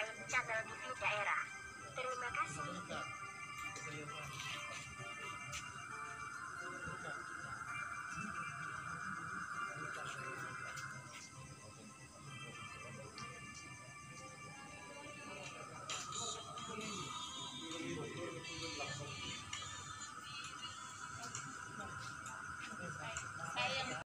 Science Channel